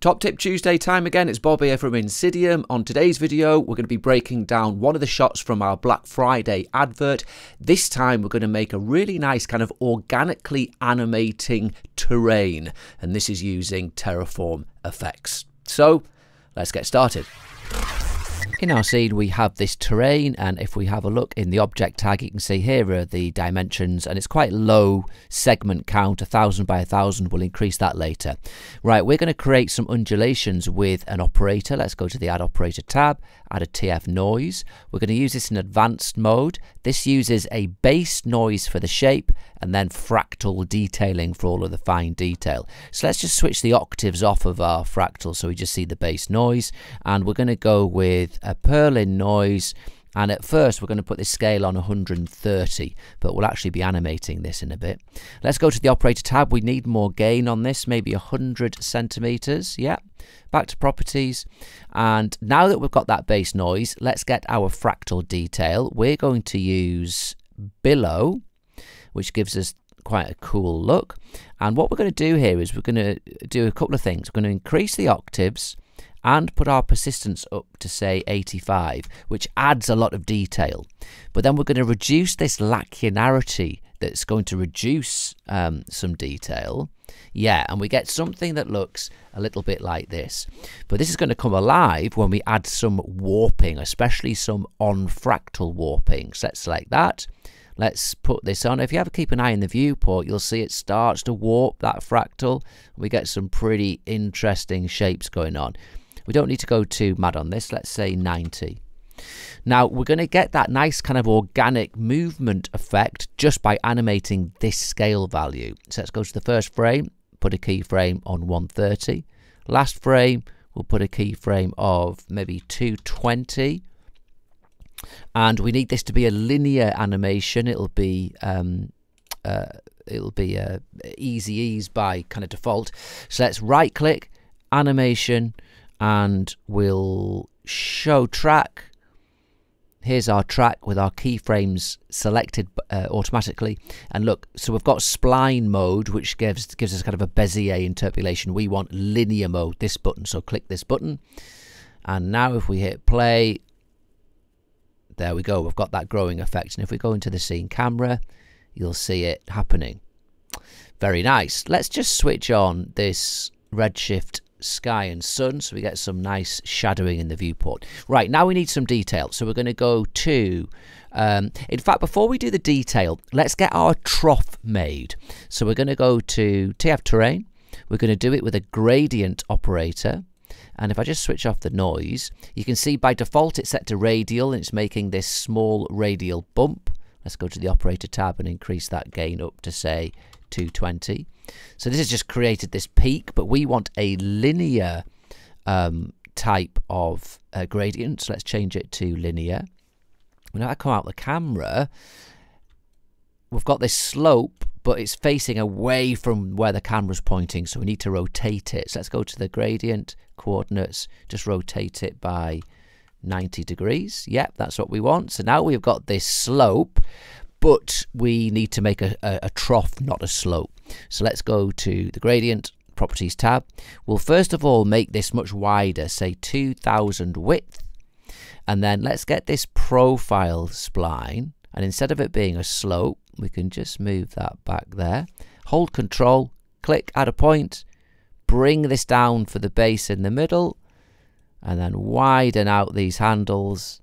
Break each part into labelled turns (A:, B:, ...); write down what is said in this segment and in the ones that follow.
A: Top Tip Tuesday time again, it's Bob here from INSYDIUM. On today's video, we're going to be breaking down one of the shots from our Black Friday advert. This time, we're going to make a really nice kind of organically animating terrain, and this is using Terraform effects. So, let's get started. In our scene we have this terrain and if we have a look in the object tag you can see here are the dimensions and it's quite low segment count, a thousand by a thousand, we'll increase that later. Right, we're going to create some undulations with an operator, let's go to the add operator tab, add a TF noise. We're going to use this in advanced mode. This uses a base noise for the shape and then fractal detailing for all of the fine detail. So let's just switch the octaves off of our fractal so we just see the base noise. And we're going to go with a Perlin noise. And at first we're going to put this scale on 130 but we'll actually be animating this in a bit. Let's go to the operator tab. We need more gain on this maybe 100 centimeters. Yeah back to properties. And now that we've got that base noise let's get our fractal detail. We're going to use billow which gives us quite a cool look and what we're going to do here is we're going to do a couple of things we're going to increase the octaves and put our persistence up to say 85, which adds a lot of detail. But then we're going to reduce this lacunarity that's going to reduce um, some detail. Yeah, and we get something that looks a little bit like this. But this is going to come alive when we add some warping, especially some on-fractal warping. So let's select that. Let's put this on. If you ever keep an eye in the viewport, you'll see it starts to warp that fractal. We get some pretty interesting shapes going on. We don't need to go too mad on this. Let's say 90. Now we're going to get that nice kind of organic movement effect just by animating this scale value. So let's go to the first frame, put a keyframe on 130. Last frame, we'll put a keyframe of maybe 220. And we need this to be a linear animation. It'll be um, uh, it'll be uh, easy ease by kind of default. So let's right click, animation, and we'll show track. Here's our track with our keyframes selected uh, automatically. And look, so we've got spline mode, which gives gives us kind of a Bezier interpolation. We want linear mode, this button. So click this button. And now if we hit play, there we go. We've got that growing effect. And if we go into the scene camera, you'll see it happening. Very nice. Let's just switch on this redshift sky and sun so we get some nice shadowing in the viewport right now we need some detail so we're going to go to um, in fact before we do the detail let's get our trough made so we're going to go to TF terrain we're going to do it with a gradient operator and if I just switch off the noise you can see by default it's set to radial and it's making this small radial bump let's go to the operator tab and increase that gain up to say 220 so this has just created this peak, but we want a linear um, type of uh, gradient. So let's change it to linear. When I come out the camera, we've got this slope, but it's facing away from where the camera's pointing, so we need to rotate it. So let's go to the gradient coordinates, just rotate it by 90 degrees. Yep, that's what we want. So now we've got this slope, but we need to make a, a, a trough, not a slope. So let's go to the gradient properties tab. We'll first of all make this much wider, say 2000 width. And then let's get this profile spline. And instead of it being a slope, we can just move that back there. Hold control, click, add a point, bring this down for the base in the middle, and then widen out these handles.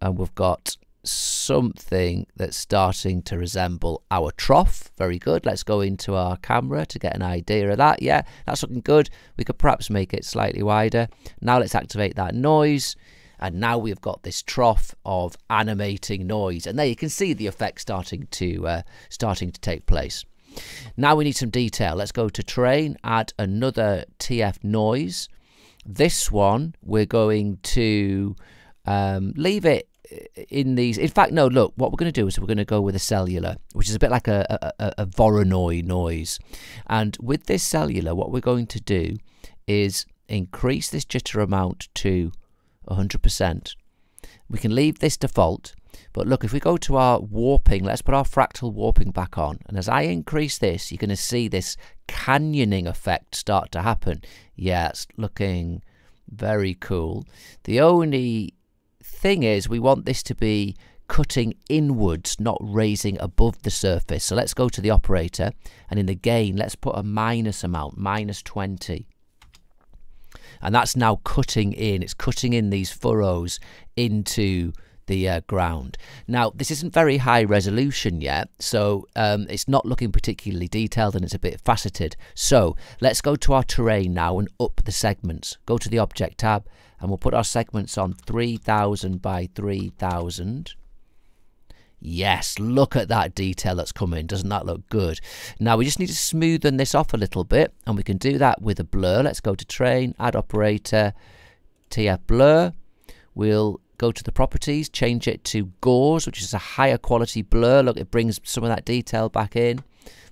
A: And we've got something that's starting to resemble our trough. Very good. Let's go into our camera to get an idea of that. Yeah, that's looking good. We could perhaps make it slightly wider. Now let's activate that noise. And now we've got this trough of animating noise. And there you can see the effect starting to uh, starting to take place. Now we need some detail. Let's go to terrain, add another TF noise. This one, we're going to um, leave it in these. In fact, no. Look, what we're going to do is we're going to go with a cellular, which is a bit like a, a, a Voronoi noise. And with this cellular, what we're going to do is increase this jitter amount to 100%. We can leave this default, But look, if we go to our warping, let's put our fractal warping back on. And as I increase this, you're going to see this canyoning effect start to happen. Yeah, it's looking very cool. The only thing is we want this to be cutting inwards, not raising above the surface. So let's go to the operator and in the gain, let's put a minus amount, minus 20. And that's now cutting in, it's cutting in these furrows into the uh, ground. Now, this isn't very high resolution yet, so um, it's not looking particularly detailed and it's a bit faceted. So let's go to our terrain now and up the segments. Go to the object tab and we'll put our segments on 3000 by 3000 Yes, look at that detail that's coming. Doesn't that look good? Now we just need to smoothen this off a little bit and we can do that with a blur. Let's go to train, add operator, TF blur. We'll go to the properties, change it to Gauss, which is a higher quality blur. Look, it brings some of that detail back in.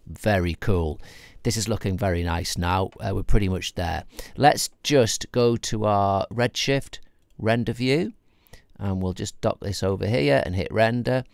A: Very cool. This is looking very nice now. Uh, we're pretty much there. Let's just go to our Redshift render view and we'll just dock this over here and hit render.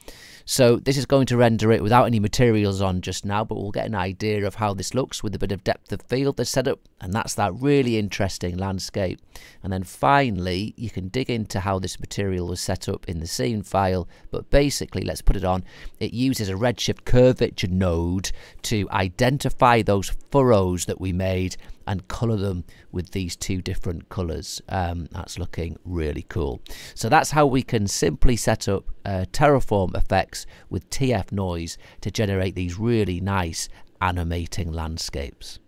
A: So this is going to render it without any materials on just now, but we'll get an idea of how this looks with a bit of depth of field that's set up, and that's that really interesting landscape. And then finally, you can dig into how this material was set up in the scene file, but basically, let's put it on, it uses a Redshift curvature node to identify those furrows that we made and colour them with these two different colours. Um, that's looking really cool. So that's how we can simply set up uh, TerraformFX with TF noise to generate these really nice animating landscapes.